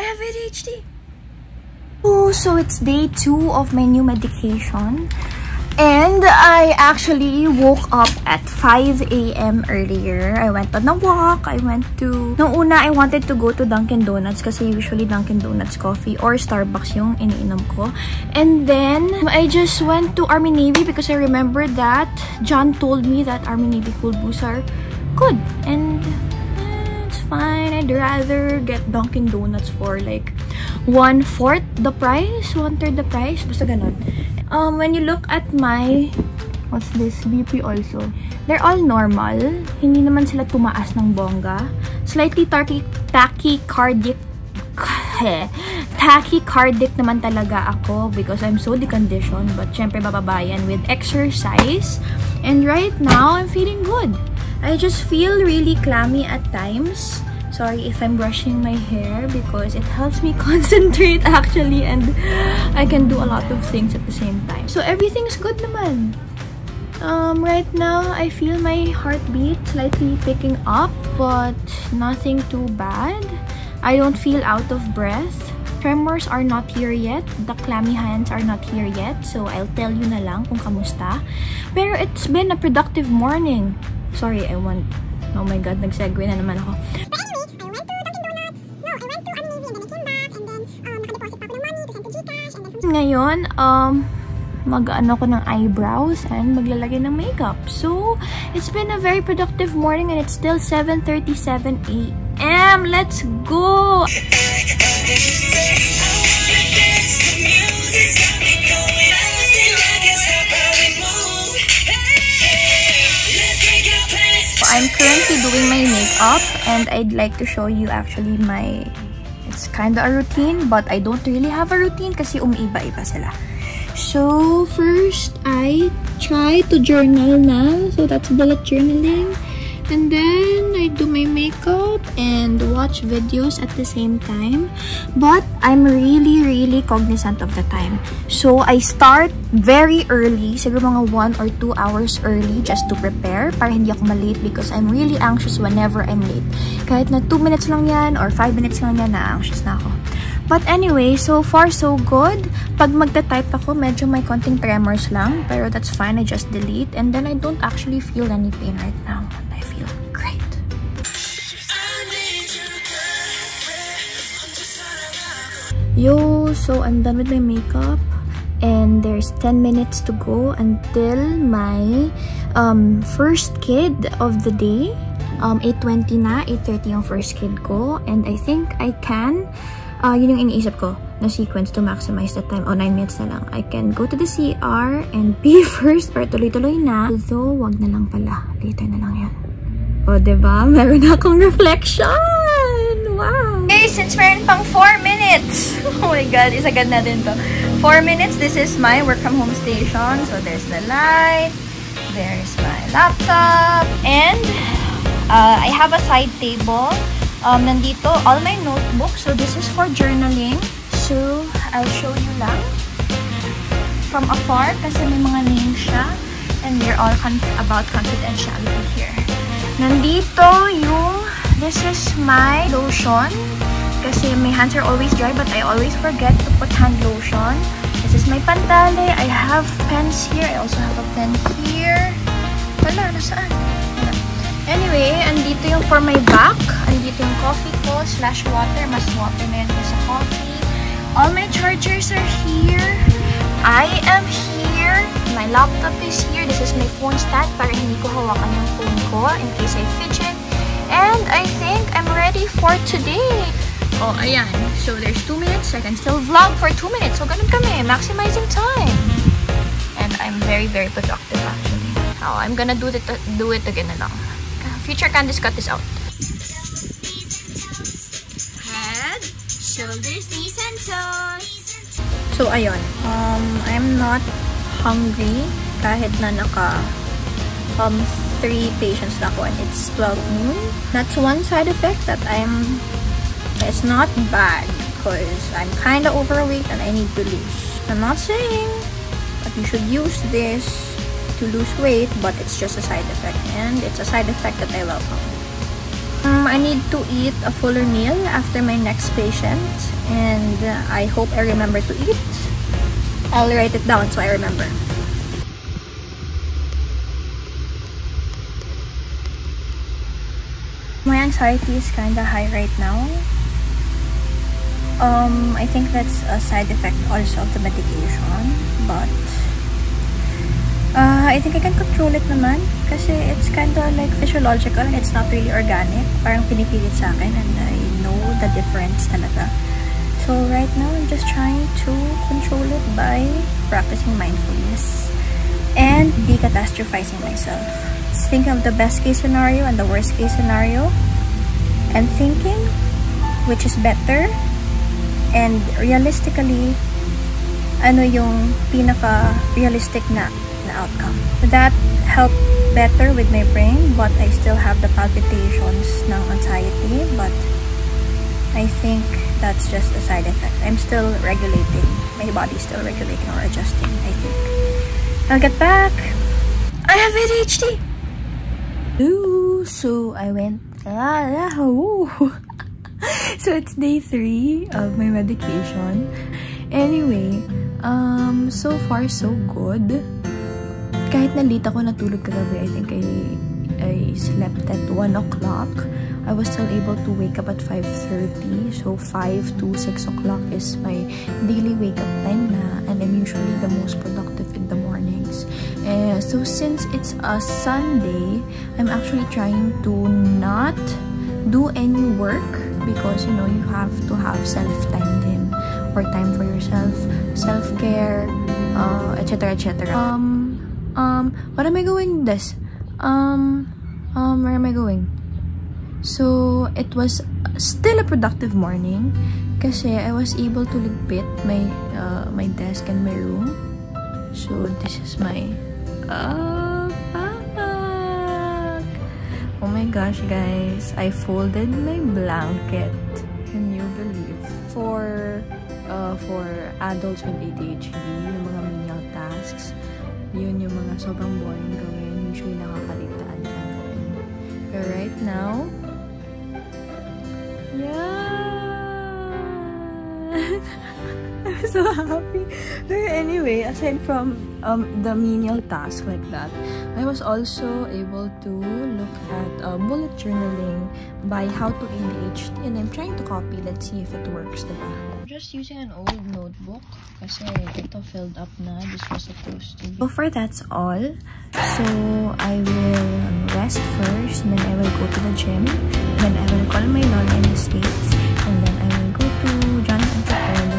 I have ADHD. Oh, so it's day two of my new medication. And I actually woke up at 5 a.m. earlier. I went on a walk. I went to... Nung una, I wanted to go to Dunkin' Donuts kasi usually Dunkin' Donuts coffee or Starbucks yung iniinom ko. And then, I just went to Army Navy because I remember that John told me that Army Navy cold brews are good. And fine. I'd rather get Dunkin' Donuts for like one-fourth the price, one-third the price. Basta ganun. Um, when you look at my, what's this, BP also, they're all normal. Hindi naman sila tumaas ng bongga. Slightly tachy, tachycardic, tachycardic naman talaga ako because I'm so deconditioned. But syempre bababayan with exercise. And right now, I'm feeling good. I just feel really clammy at times sorry if I'm brushing my hair because it helps me concentrate actually and I can do a lot of things at the same time. So everything's good naman. Um, right now, I feel my heartbeat slightly picking up but nothing too bad. I don't feel out of breath. Tremors are not here yet. The clammy hands are not here yet. So, I'll tell you na lang kung kamusta. Pero it's been a productive morning. Sorry, I want... Oh my God, nag-segue na naman ako. Ngayon, um, mag-ano ko ng eyebrows and maglalagay ng makeup. So, it's been a very productive morning and it's still 7.37 a.m. Let's go! Currently doing my makeup and I'd like to show you actually my it's kind of a routine, but I don't really have a routine kasi umiiba-iba sila. So, first, I try to journal na. So, that's bullet journaling. And then, I do my makeup and watch videos at the same time. But, I'm really, really cognizant of the time. So, I start very early. Siguro mga 1 or 2 hours early just to prepare para hindi ako malate because I'm really anxious whenever I'm late. Kahit na 2 minutes lang yan or 5 minutes lang yan, na-anxious na ako. But anyway, so far so good. Pag magta-type ako, medyo may konting tremors lang. Pero that's fine, I just delete. And then I don't actually feel any pain right now. So I'm done with my makeup. And there's 10 minutes to go until my um, first kid of the day. Um, 8.20 na, 8.30 yung first kid ko. And I think I can uh, yun yung iniisip ko na sequence to maximize the time. Oh, 9 minutes na lang. I can go to the CR and be first pero tuloy-tuloy na. Although, wag na lang pala. Later na lang yan. O, oh, diba? Meron akong reflection! Wow! Okay, since meron pang 4 minutes. Oh my God, isagad na din to. 4 minutes, this is my work from home station. So, there's the light. There's my laptop. And, uh, I have a side table um, nandito all my notebooks. So, this is for journaling. So, I'll show you lang from afar kasi may mga names siya. And they're all con about confidentiality here. Nandito yung, this is my lotion. Kasi my hands are always dry but I always forget to put hand lotion. This is my pantale. I have pens here. I also have a pen here. Wala, nasaan? Wala. Anyway, andito yung for my back. Andito yung coffee ko slash water. Mas water na yan sa coffee. All my chargers are here. I am here. My laptop is here. This is my phone stand para hindi ko hawakan yung phone ko in case I fidget. And I think I'm ready for today. Oh, ayan. So, there's 2 minutes. I can still vlog for 2 minutes. So, ganun kami. Maximizing time. And I'm very, very productive actually. Oh, I'm gonna do it, do it again na lang. Future Candice cut this out. Head, shoulders, knees, and toes. So, ayun. Um, I'm not hungry kahit na naka um, three patients na ako and it's 12 noon. That's one side effect that I'm it's not bad because I'm kind of overweight and I need to lose. I'm not saying that you should use this to lose weight, but it's just a side effect, and it's a side effect that I welcome. Um, I need to eat a fuller meal after my next patient and uh, I hope I remember to eat. I'll write it down so I remember. My anxiety is kinda high right now. Um, I think that's a side effect also of the medication, but uh, I think I can control it naman kasi it's kinda like physiological and it's not really organic. Parang pinipilit sa akin and I know the difference talaga. So right now, I'm just trying to control it by practicing mindfulness and decatastrophizing myself. Think of the best case scenario and the worst case scenario and thinking which is better and realistically ano yung pinaka realistic na, na outcome. That helped better with my brain but I still have the palpitations ng anxiety but I think that's just a side effect. I'm still regulating. My body's still regulating or adjusting, I think. I'll get back. I have ADHD! Ooh, so I went... Ah, ooh. so it's day three of my medication. Anyway, um, so far so good. Kahit na late ako natulog kagabi, I think I, I slept at 1 o'clock. I was still able to wake up at 5.30. So 5 to 6 o'clock is my daily wake up time na and I'm usually the most productive in the mornings. Uh, so since it's a Sunday, I'm actually trying to not do any work because you know you have to have self-time din or time for yourself, self-care, uh, etc. etc. Um, um, what am I going this? Um, um, where am I going? So, it was still a productive morning kasi I was able to ligpit my, uh, my desk and my room. So, this is my... Uh, Oh my gosh, guys. I folded my blanket. Can you believe? For, uh, for adults with ADHD, yung mga menial tasks, yun yung mga sobrang boring gawin. Usually nakakaligtaan siya gawin. But right now, Yeah! I'm so happy. But anyway, aside from um, the menial task like that, I was also able to look at uh, bullet journaling by How to ADHD and I'm trying to copy. Let's see if it works, diba? I'm just using an old notebook kasi ito filled up na. This was supposed to be. So far, that's all. So, I will rest first and then I will go to the gym. Then I will call my lola in the States and then I will go to John Capone